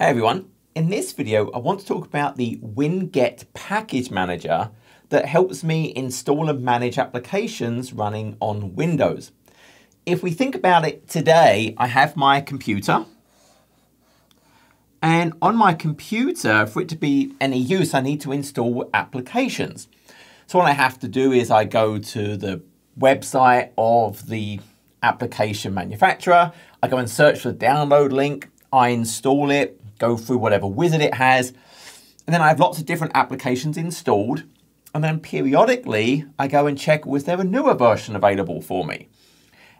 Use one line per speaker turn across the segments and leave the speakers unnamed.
Hey everyone, in this video I want to talk about the Winget Package Manager that helps me install and manage applications running on Windows. If we think about it today, I have my computer. And on my computer, for it to be any use, I need to install applications. So what I have to do is I go to the website of the application manufacturer, I go and search for the download link, I install it, go through whatever wizard it has, and then I have lots of different applications installed. And then periodically, I go and check, was there a newer version available for me?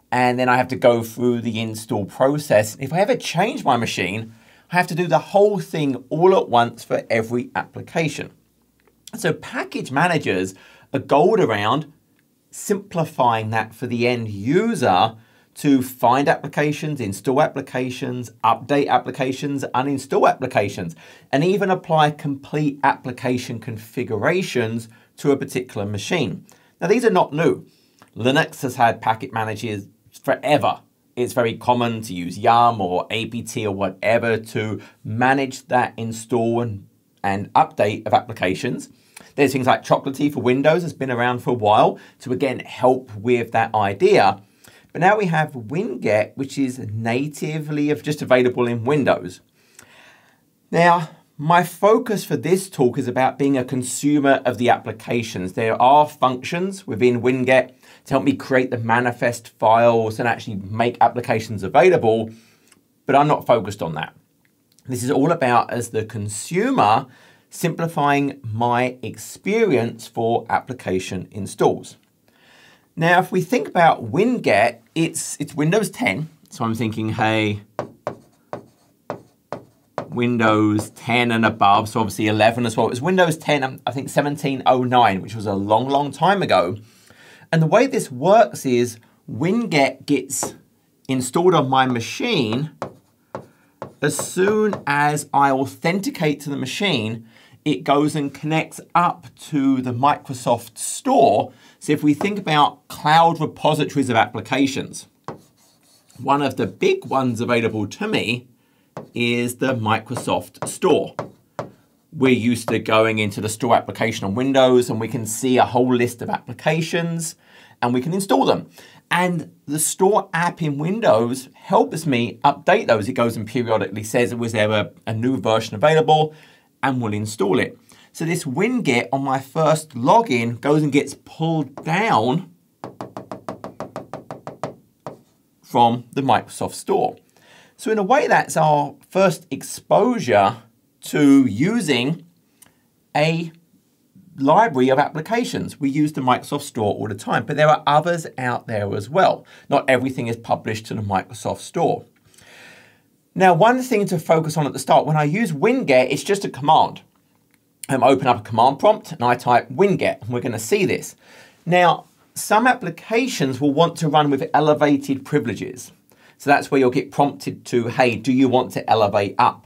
And then I have to go through the install process. If I ever change my machine, I have to do the whole thing all at once for every application. So package managers are gold around simplifying that for the end user to find applications, install applications, update applications, uninstall applications, and even apply complete application configurations to a particular machine. Now, these are not new. Linux has had packet managers forever. It's very common to use Yum or apt or whatever to manage that install and, and update of applications. There's things like Chocolatey for Windows has been around for a while to again help with that idea. But now we have Winget, which is natively just available in Windows. Now, my focus for this talk is about being a consumer of the applications. There are functions within Winget to help me create the manifest files and actually make applications available, but I'm not focused on that. This is all about, as the consumer, simplifying my experience for application installs. Now, if we think about Winget, it's, it's Windows 10. So I'm thinking, hey, Windows 10 and above, so obviously 11 as well. It was Windows 10, um, I think 1709, which was a long, long time ago. And the way this works is Winget gets installed on my machine as soon as I authenticate to the machine, it goes and connects up to the Microsoft Store. So if we think about cloud repositories of applications, one of the big ones available to me is the Microsoft Store. We're used to going into the store application on Windows and we can see a whole list of applications and we can install them. And the store app in Windows helps me update those. It goes and periodically says, was there a, a new version available? And will install it. So this Winget on my first login goes and gets pulled down from the Microsoft Store. So in a way, that's our first exposure to using a library of applications. We use the Microsoft Store all the time, but there are others out there as well. Not everything is published to the Microsoft Store. Now, one thing to focus on at the start, when I use winget, it's just a command. Um, open up a command prompt and I type winget, and we're gonna see this. Now, some applications will want to run with elevated privileges. So that's where you'll get prompted to, hey, do you want to elevate up?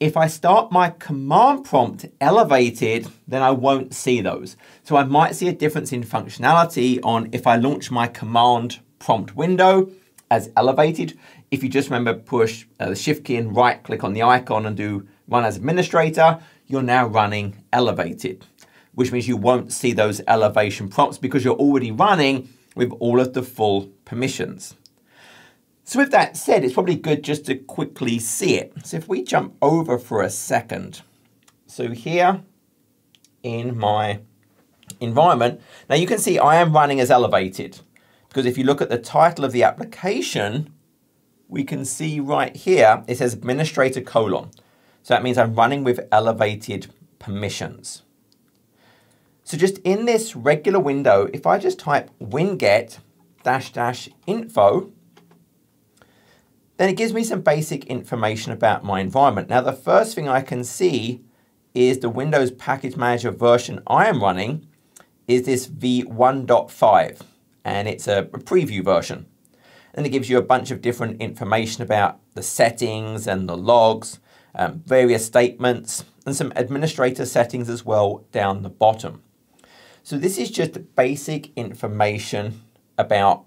If I start my command prompt elevated, then I won't see those. So I might see a difference in functionality on if I launch my command prompt window as elevated. If you just remember push uh, the shift key and right click on the icon and do run as administrator, you're now running elevated, which means you won't see those elevation prompts because you're already running with all of the full permissions. So with that said, it's probably good just to quickly see it. So if we jump over for a second, so here in my environment, now you can see I am running as elevated because if you look at the title of the application, we can see right here, it says administrator colon. So that means I'm running with elevated permissions. So just in this regular window, if I just type winget dash dash info, then it gives me some basic information about my environment. Now the first thing I can see is the Windows Package Manager version I am running is this v1.5 and it's a, a preview version. And it gives you a bunch of different information about the settings and the logs, um, various statements, and some administrator settings as well down the bottom. So this is just basic information about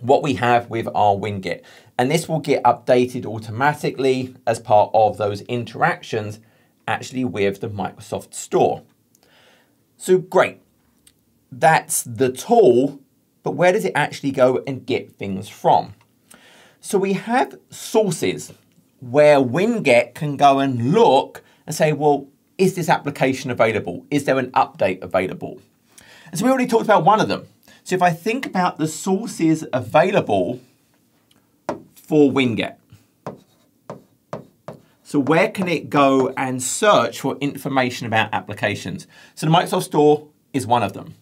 what we have with our winget. And this will get updated automatically as part of those interactions actually with the Microsoft Store. So great. That's the tool, but where does it actually go and get things from? So we have sources where Winget can go and look and say, well, is this application available? Is there an update available? And so we already talked about one of them. So if I think about the sources available for Winget, so where can it go and search for information about applications? So the Microsoft Store is one of them.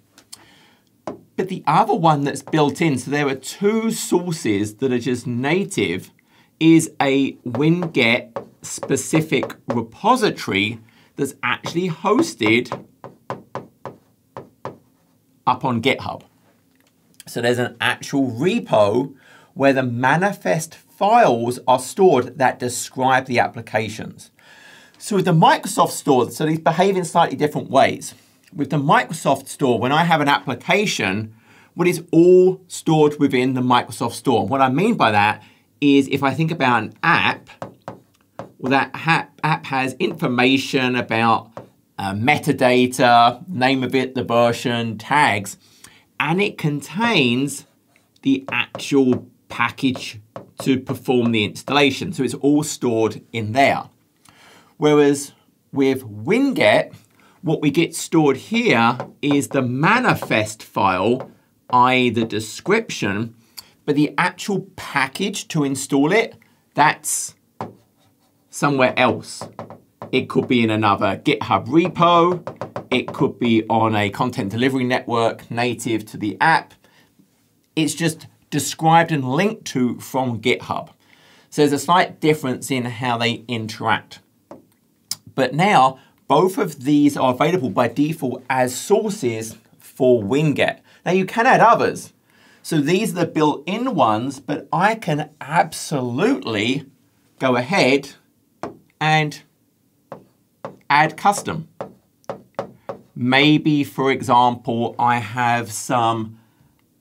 But the other one that's built in, so there are two sources that are just native, is a Winget specific repository that's actually hosted up on GitHub. So there's an actual repo where the manifest files are stored that describe the applications. So with the Microsoft Store, so these behave in slightly different ways. With the Microsoft Store, when I have an application, what is all stored within the Microsoft Store. What I mean by that is if I think about an app, well, that app has information about uh, metadata, name of it, the version, tags, and it contains the actual package to perform the installation. So it's all stored in there. Whereas with Winget, what we get stored here is the manifest file, i.e. the description, but the actual package to install it, that's somewhere else. It could be in another GitHub repo. It could be on a content delivery network native to the app. It's just described and linked to from GitHub. So there's a slight difference in how they interact. But now, both of these are available by default as sources for Winget. Now you can add others. So these are the built-in ones, but I can absolutely go ahead and add custom. Maybe, for example, I have some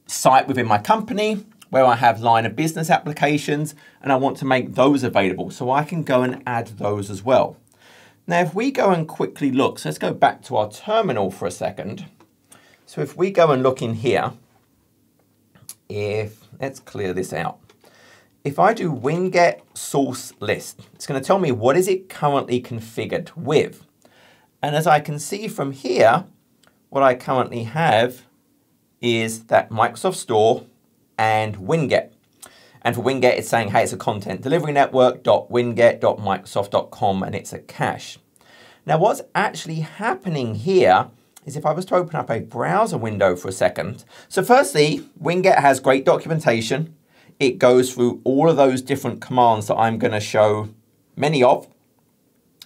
site within my company where I have line of business applications and I want to make those available. So I can go and add those as well. Now, if we go and quickly look, so let's go back to our terminal for a second. So if we go and look in here, if, let's clear this out. If I do winget source list, it's going to tell me what is it currently configured with. And as I can see from here, what I currently have is that Microsoft Store and Winget. And for Winget, it's saying, hey, it's a content delivery network, .winget.microsoft.com, and it's a cache. Now, what's actually happening here is if I was to open up a browser window for a second. So firstly, Winget has great documentation it goes through all of those different commands that I'm going to show many of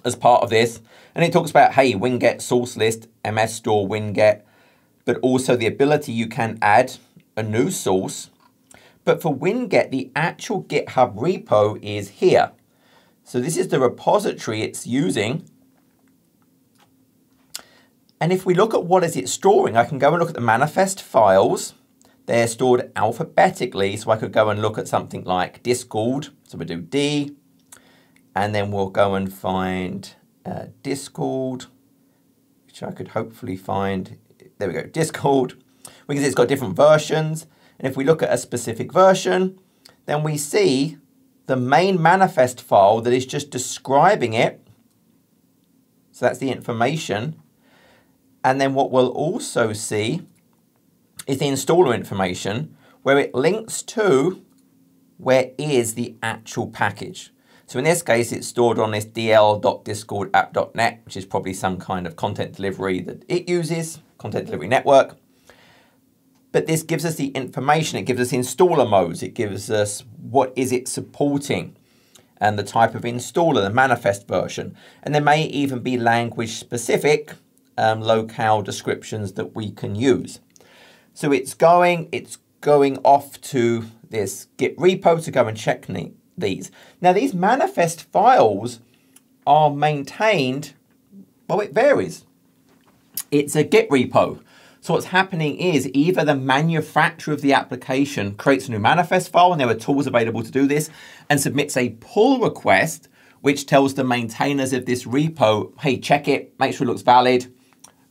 as part of this. And it talks about, hey, winget source list, MS store winget, but also the ability you can add a new source. But for winget, the actual GitHub repo is here. So this is the repository it's using. And if we look at what is it storing, I can go and look at the manifest files. They're stored alphabetically, so I could go and look at something like Discord. So we do D, and then we'll go and find uh, Discord, which I could hopefully find. There we go, Discord. We can see it's got different versions. And if we look at a specific version, then we see the main manifest file that is just describing it. So that's the information. And then what we'll also see is the installer information where it links to where is the actual package. So in this case, it's stored on this dl.discordapp.net, which is probably some kind of content delivery that it uses, content delivery network. But this gives us the information. It gives us installer modes. It gives us what is it supporting and the type of installer, the manifest version. And there may even be language specific um, locale descriptions that we can use. So it's going, it's going off to this Git repo to go and check these. Now these manifest files are maintained, well it varies. It's a Git repo. So what's happening is either the manufacturer of the application creates a new manifest file, and there are tools available to do this, and submits a pull request, which tells the maintainers of this repo, hey, check it, make sure it looks valid.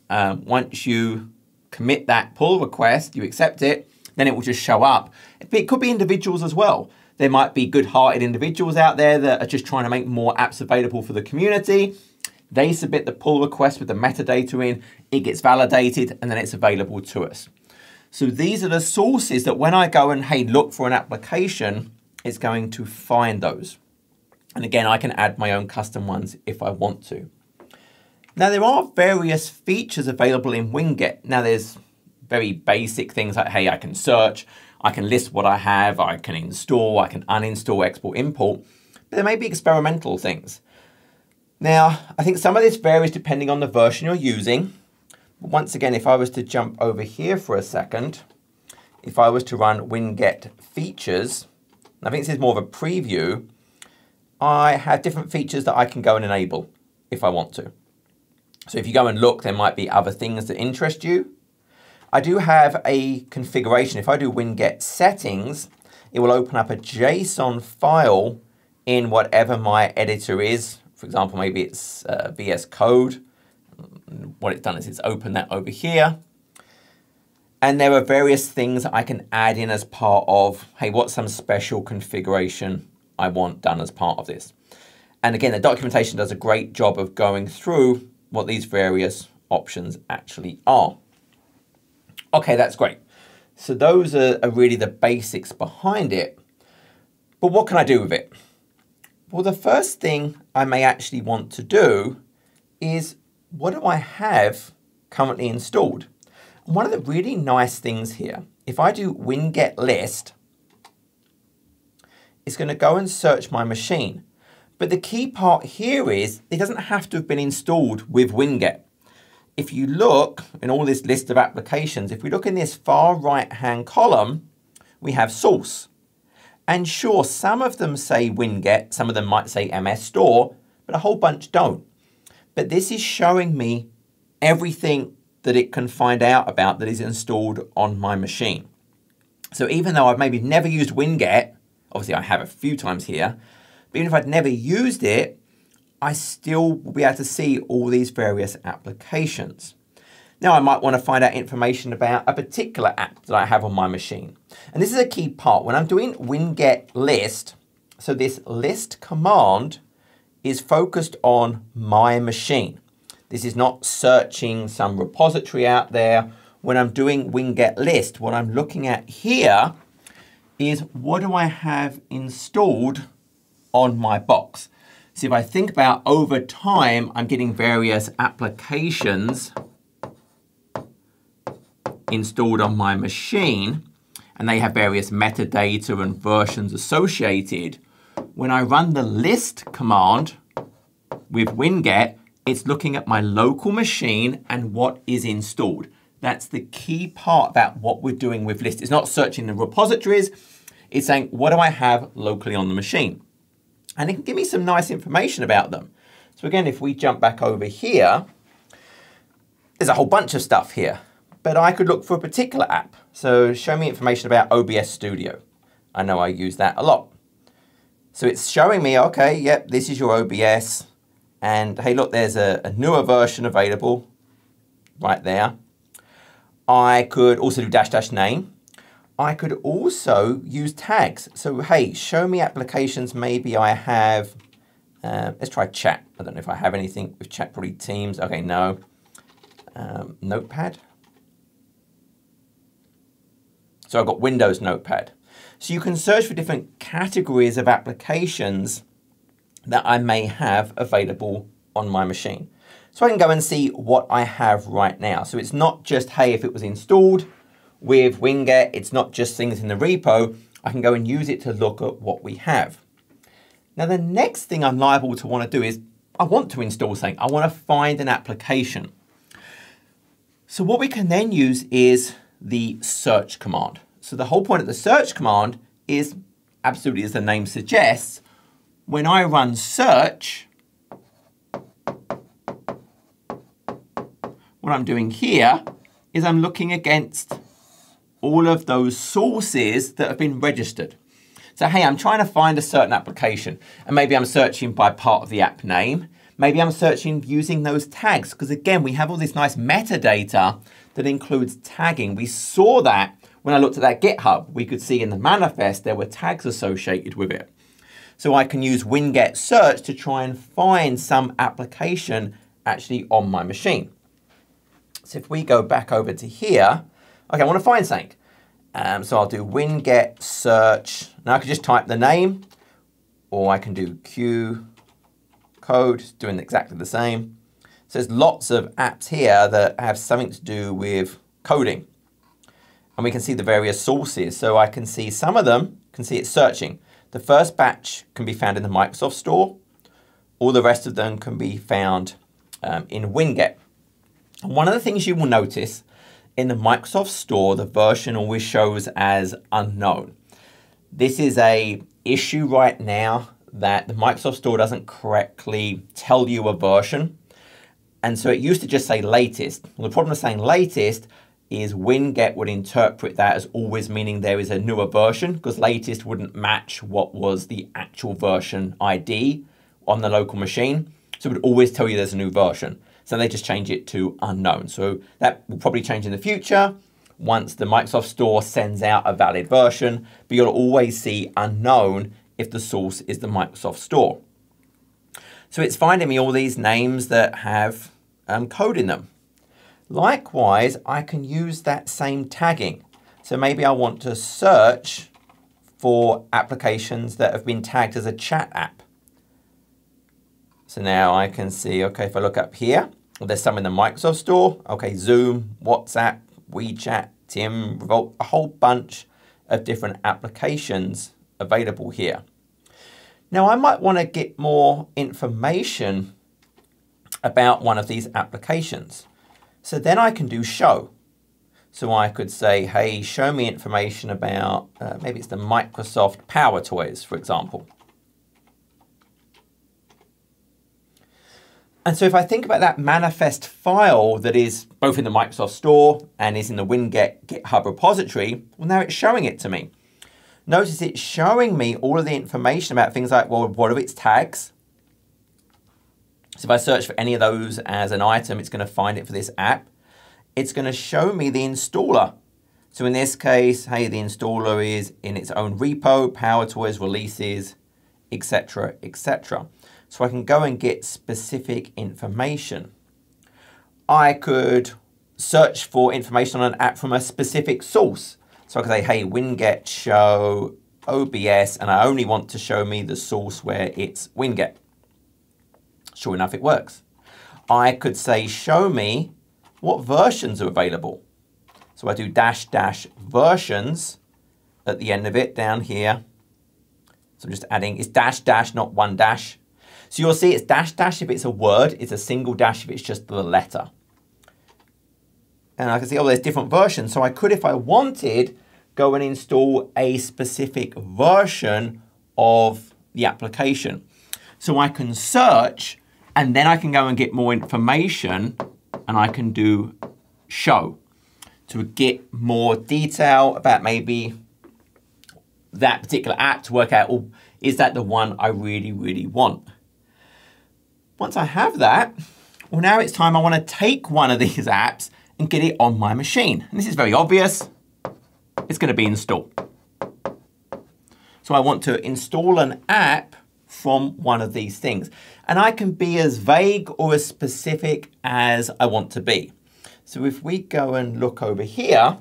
Um, once you commit that pull request, you accept it, then it will just show up. It could be individuals as well. There might be good-hearted individuals out there that are just trying to make more apps available for the community. They submit the pull request with the metadata in, it gets validated, and then it's available to us. So these are the sources that when I go and, hey, look for an application, it's going to find those. And again, I can add my own custom ones if I want to. Now, there are various features available in Winget. Now, there's very basic things like, hey, I can search, I can list what I have, I can install, I can uninstall, export, import. But there may be experimental things. Now, I think some of this varies depending on the version you're using. Once again, if I was to jump over here for a second, if I was to run winget features, I think this is more of a preview, I have different features that I can go and enable if I want to. So if you go and look, there might be other things that interest you. I do have a configuration. If I do winget settings, it will open up a JSON file in whatever my editor is for example, maybe it's uh, VS Code. What it's done is it's opened that over here. And there are various things I can add in as part of, hey, what's some special configuration I want done as part of this? And again, the documentation does a great job of going through what these various options actually are. Okay, that's great. So those are, are really the basics behind it. But what can I do with it? Well, the first thing I may actually want to do is what do I have currently installed? One of the really nice things here, if I do winget list, it's going to go and search my machine. But the key part here is it doesn't have to have been installed with winget. If you look in all this list of applications, if we look in this far right hand column, we have source. And sure, some of them say Winget, some of them might say MS Store, but a whole bunch don't. But this is showing me everything that it can find out about that is installed on my machine. So even though I've maybe never used Winget, obviously I have a few times here, but even if I'd never used it, I still will be able to see all these various applications. Now I might want to find out information about a particular app that I have on my machine. And this is a key part. When I'm doing winget list, so this list command is focused on my machine. This is not searching some repository out there. When I'm doing winget list, what I'm looking at here is what do I have installed on my box? So if I think about over time, I'm getting various applications installed on my machine, and they have various metadata and versions associated, when I run the list command with winget, it's looking at my local machine and what is installed. That's the key part about what we're doing with list. It's not searching the repositories, it's saying, what do I have locally on the machine? And it can give me some nice information about them. So again, if we jump back over here, there's a whole bunch of stuff here but I could look for a particular app. So show me information about OBS Studio. I know I use that a lot. So it's showing me, okay, yep, this is your OBS. And hey, look, there's a, a newer version available right there. I could also do dash dash name. I could also use tags. So hey, show me applications maybe I have. Uh, let's try chat. I don't know if I have anything with chat, probably Teams. Okay, no. Um, notepad. So I've got Windows Notepad. So you can search for different categories of applications that I may have available on my machine. So I can go and see what I have right now. So it's not just, hey, if it was installed with Winget, it's not just things in the repo. I can go and use it to look at what we have. Now the next thing I'm liable to want to do is I want to install something. I want to find an application. So what we can then use is the search command. So the whole point of the search command is absolutely as the name suggests, when I run search, what I'm doing here is I'm looking against all of those sources that have been registered. So hey, I'm trying to find a certain application and maybe I'm searching by part of the app name. Maybe I'm searching using those tags because again, we have all this nice metadata that includes tagging. We saw that when I looked at that GitHub. We could see in the manifest there were tags associated with it. So I can use winget search to try and find some application actually on my machine. So if we go back over to here, okay, I want to find something. Um, so I'll do winget search. Now I can just type the name, or I can do Q code, doing exactly the same. So there's lots of apps here that have something to do with coding. And we can see the various sources. So I can see some of them, can see it searching. The first batch can be found in the Microsoft Store. All the rest of them can be found um, in Winget. And one of the things you will notice in the Microsoft Store, the version always shows as unknown. This is a issue right now that the Microsoft Store doesn't correctly tell you a version. And so it used to just say latest. Well, the problem with saying latest is winget would interpret that as always meaning there is a newer version because latest wouldn't match what was the actual version ID on the local machine. So it would always tell you there's a new version. So they just change it to unknown. So that will probably change in the future once the Microsoft Store sends out a valid version, but you'll always see unknown if the source is the Microsoft Store. So it's finding me all these names that have um, code in them. Likewise, I can use that same tagging. So maybe I want to search for applications that have been tagged as a chat app. So now I can see, okay, if I look up here, there's some in the Microsoft Store. Okay, Zoom, WhatsApp, WeChat, Tim, Revolt, a whole bunch of different applications available here. Now I might want to get more information about one of these applications. So then I can do show. So I could say, hey, show me information about, uh, maybe it's the Microsoft Power Toys, for example. And so if I think about that manifest file that is both in the Microsoft Store and is in the Winget GitHub repository, well, now it's showing it to me. Notice it's showing me all of the information about things like, well, what are its tags? So if I search for any of those as an item, it's going to find it for this app. It's going to show me the installer. So in this case, hey, the installer is in its own repo, Power Toys releases, etc., etc. So I can go and get specific information. I could search for information on an app from a specific source. So I could say, hey, winget show OBS, and I only want to show me the source where it's winget. Sure enough, it works. I could say, show me what versions are available. So I do dash dash versions at the end of it down here. So I'm just adding, it's dash dash, not one dash. So you'll see it's dash dash if it's a word, it's a single dash if it's just the letter. And I can see, oh, there's different versions. So I could, if I wanted, go and install a specific version of the application. So I can search and then I can go and get more information and I can do show to get more detail about maybe that particular app to work out, oh, is that the one I really, really want? Once I have that, well, now it's time I want to take one of these apps and get it on my machine. And this is very obvious. It's going to be installed. So I want to install an app from one of these things. And I can be as vague or as specific as I want to be. So if we go and look over here,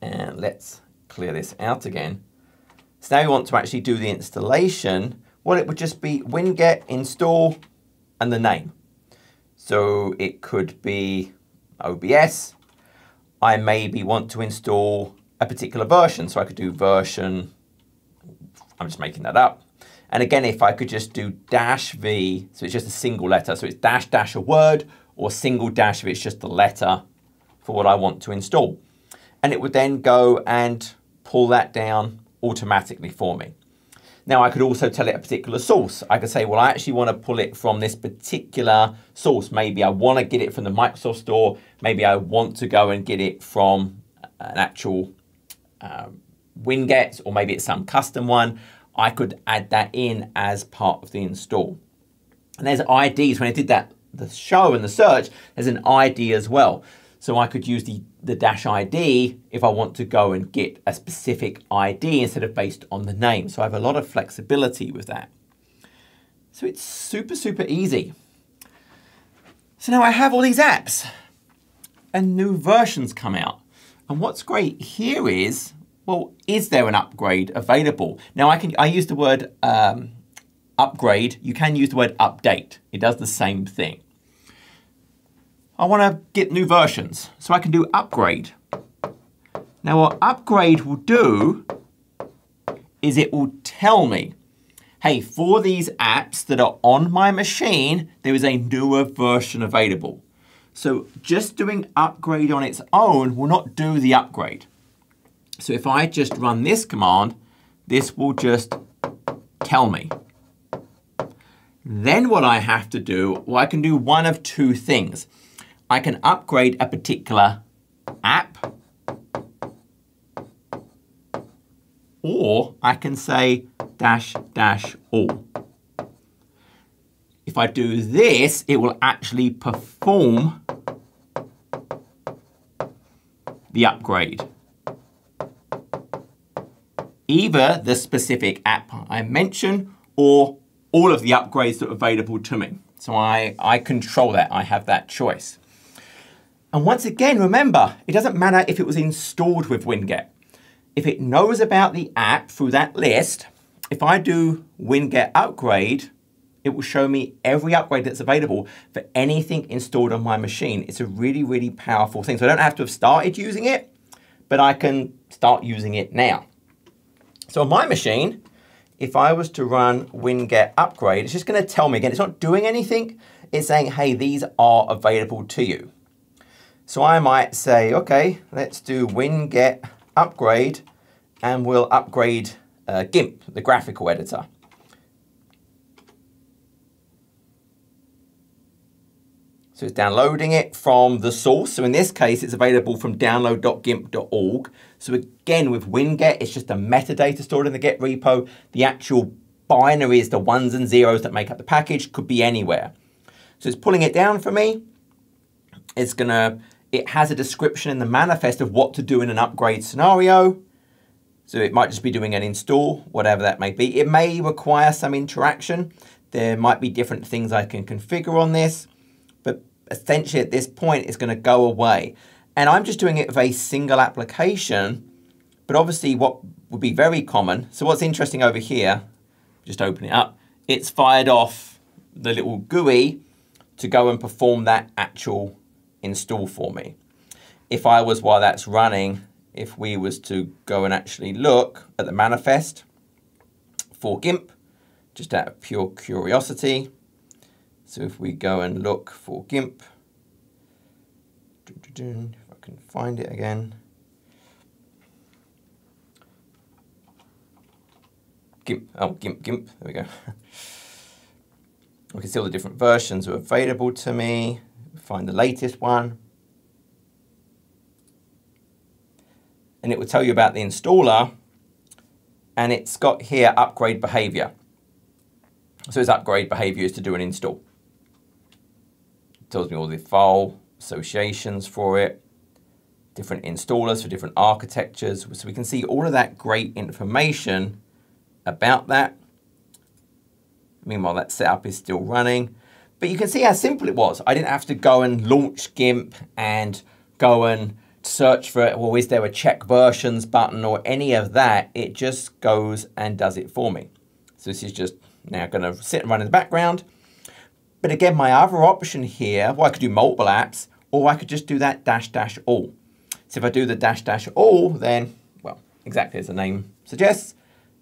and let's clear this out again. So now we want to actually do the installation. Well, it would just be winget install and the name. So it could be OBS. I maybe want to install a particular version. So I could do version, I'm just making that up, and again, if I could just do dash V, so it's just a single letter, so it's dash dash a word, or single dash if it's just the letter for what I want to install. And it would then go and pull that down automatically for me. Now I could also tell it a particular source. I could say, well, I actually want to pull it from this particular source. Maybe I want to get it from the Microsoft Store. Maybe I want to go and get it from an actual um, Winget, or maybe it's some custom one. I could add that in as part of the install. And there's IDs. When I did that, the show and the search, there's an ID as well. So I could use the, the dash ID if I want to go and get a specific ID instead of based on the name. So I have a lot of flexibility with that. So it's super, super easy. So now I have all these apps and new versions come out. And what's great here is, well, is there an upgrade available? Now I can I use the word um, upgrade. You can use the word update. It does the same thing. I want to get new versions. So I can do upgrade. Now what upgrade will do is it will tell me, hey, for these apps that are on my machine, there is a newer version available. So just doing upgrade on its own will not do the upgrade. So if I just run this command, this will just tell me. Then what I have to do, well, I can do one of two things. I can upgrade a particular app, or I can say dash dash all. If I do this, it will actually perform the upgrade. Either the specific app I mention or all of the upgrades that are available to me. So I, I control that, I have that choice. And once again, remember, it doesn't matter if it was installed with Winget. If it knows about the app through that list, if I do Winget upgrade, it will show me every upgrade that's available for anything installed on my machine. It's a really, really powerful thing. So I don't have to have started using it, but I can start using it now. So on my machine, if I was to run Winget upgrade, it's just gonna tell me again, it's not doing anything. It's saying, hey, these are available to you. So I might say, okay, let's do Winget upgrade and we'll upgrade uh, GIMP, the graphical editor. So it's downloading it from the source. So in this case, it's available from download.gimp.org. So again, with Winget, it's just a metadata stored in the Git repo. The actual binaries, the ones and zeros that make up the package, could be anywhere. So it's pulling it down for me. It's gonna it has a description in the manifest of what to do in an upgrade scenario. So it might just be doing an install, whatever that may be. It may require some interaction. There might be different things I can configure on this, but essentially at this point, it's gonna go away. And I'm just doing it with a single application, but obviously what would be very common, so what's interesting over here, just open it up, it's fired off the little GUI to go and perform that actual install for me. If I was, while that's running, if we was to go and actually look at the manifest for GIMP, just out of pure curiosity. So if we go and look for GIMP, if I can find it again. GIMP, oh, GIMP, GIMP, there we go. we can see all the different versions are available to me find the latest one. And it will tell you about the installer. And it's got here upgrade behavior. So its upgrade behavior is to do an install. It tells me all the file associations for it, different installers for different architectures. So we can see all of that great information about that. Meanwhile, that setup is still running. But you can see how simple it was. I didn't have to go and launch GIMP and go and search for it, well, is there a check versions button or any of that? It just goes and does it for me. So this is just now gonna sit and run in the background. But again, my other option here, well, I could do multiple apps, or I could just do that dash dash all. So if I do the dash dash all, then, well, exactly as the name suggests,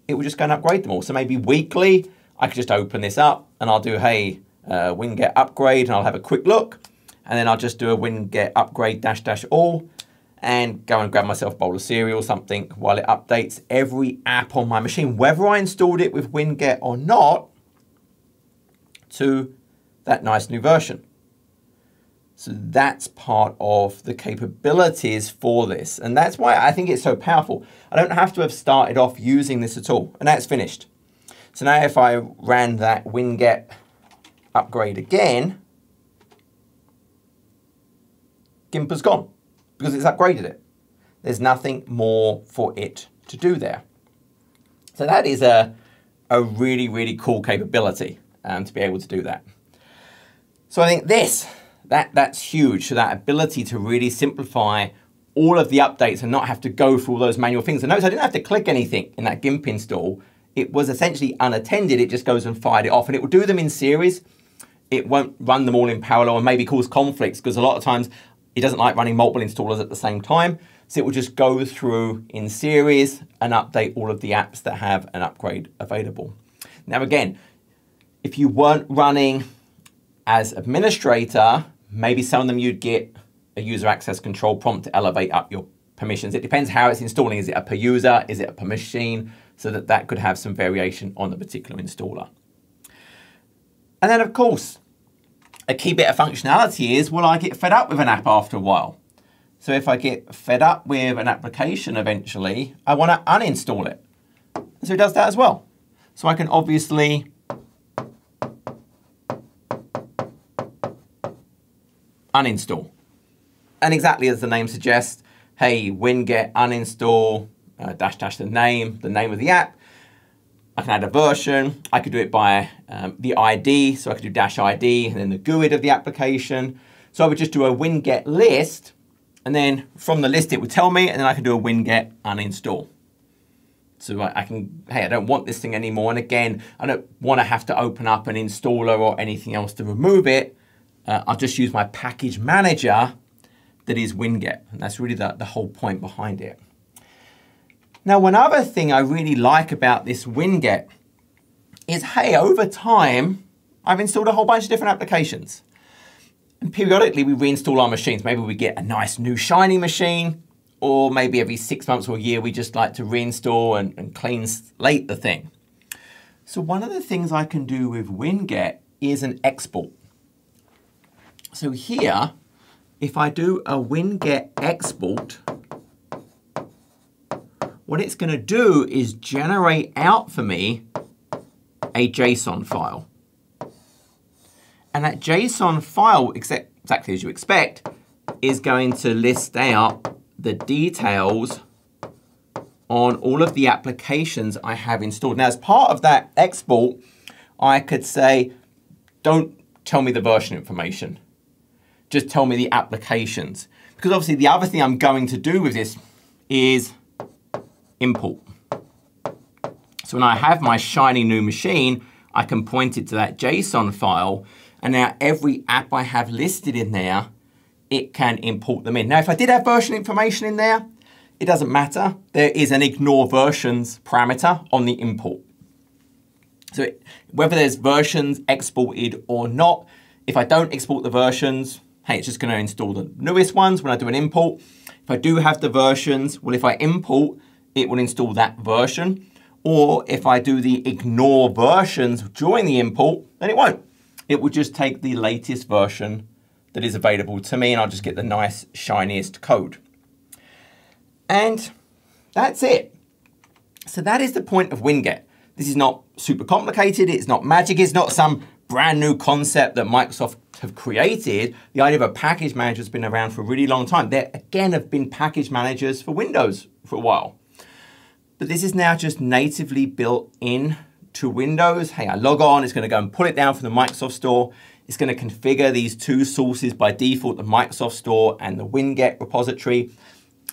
it will just go and upgrade them all. So maybe weekly, I could just open this up and I'll do, hey, uh, Winget upgrade and I'll have a quick look. And then I'll just do a Winget upgrade dash dash all. and go and grab myself a bowl of cereal or something while it updates every app on my machine, whether I installed it with Winget or not, to that nice new version. So that's part of the capabilities for this. And that's why I think it's so powerful. I don't have to have started off using this at all. And that's finished. So now if I ran that Winget upgrade again, GIMP has gone because it's upgraded it. There's nothing more for it to do there. So that is a, a really, really cool capability um, to be able to do that. So I think this, that, that's huge. So that ability to really simplify all of the updates and not have to go through all those manual things. And notice I didn't have to click anything in that GIMP install. It was essentially unattended. It just goes and fired it off. And it will do them in series. It won't run them all in parallel and maybe cause conflicts because a lot of times it doesn't like running multiple installers at the same time. So it will just go through in series and update all of the apps that have an upgrade available. Now again, if you weren't running as administrator, maybe some of them you'd get a user access control prompt to elevate up your permissions. It depends how it's installing. Is it a per user? Is it a per machine? So that that could have some variation on the particular installer. And then of course, a key bit of functionality is, will I get fed up with an app after a while? So if I get fed up with an application eventually, I want to uninstall it. So it does that as well. So I can obviously uninstall. And exactly as the name suggests, hey, winget uninstall, uh, dash dash the name, the name of the app. I can add a version. I could do it by um, the ID, so I could do dash ID and then the GUID of the application. So I would just do a winget list, and then from the list it would tell me, and then I can do a winget uninstall. So I, I can, hey, I don't want this thing anymore. And again, I don't want to have to open up an installer or anything else to remove it uh, I'll just use my package manager that is Winget. And that's really the, the whole point behind it. Now, one other thing I really like about this Winget is, hey, over time, I've installed a whole bunch of different applications. And periodically we reinstall our machines. Maybe we get a nice new shiny machine, or maybe every six months or a year we just like to reinstall and, and clean slate the thing. So one of the things I can do with Winget is an export. So here, if I do a winget export, what it's going to do is generate out for me a JSON file. And that JSON file, exactly as you expect, is going to list out the details on all of the applications I have installed. Now, as part of that export, I could say, don't tell me the version information just tell me the applications. Because obviously the other thing I'm going to do with this is import. So when I have my shiny new machine, I can point it to that JSON file, and now every app I have listed in there, it can import them in. Now, if I did have version information in there, it doesn't matter. There is an ignore versions parameter on the import. So it, whether there's versions exported or not, if I don't export the versions, hey, it's just going to install the newest ones when I do an import. If I do have the versions, well, if I import, it will install that version. Or if I do the ignore versions during the import, then it won't. It will just take the latest version that is available to me and I'll just get the nice, shiniest code. And that's it. So that is the point of Winget. This is not super complicated, it's not magic, it's not some brand new concept that Microsoft have created. The idea of a package manager has been around for a really long time. There, again, have been package managers for Windows for a while. But this is now just natively built in to Windows. Hey, I log on, it's going to go and pull it down from the Microsoft Store. It's going to configure these two sources by default, the Microsoft Store and the Winget repository.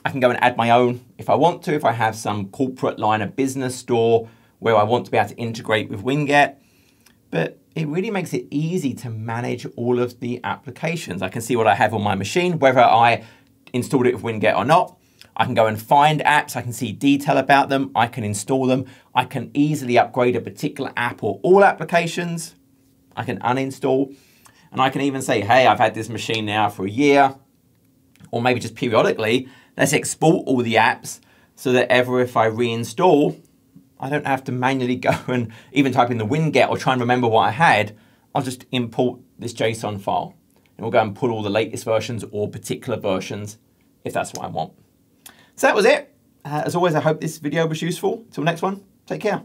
I can go and add my own if I want to, if I have some corporate line of business store where I want to be able to integrate with Winget. But it really makes it easy to manage all of the applications. I can see what I have on my machine, whether I installed it with Winget or not. I can go and find apps, I can see detail about them, I can install them, I can easily upgrade a particular app or all applications, I can uninstall, and I can even say, hey, I've had this machine now for a year, or maybe just periodically, let's export all the apps so that ever if I reinstall, I don't have to manually go and even type in the winget or try and remember what I had. I'll just import this JSON file and we'll go and pull all the latest versions or particular versions if that's what I want. So that was it. Uh, as always, I hope this video was useful. Till next one, take care.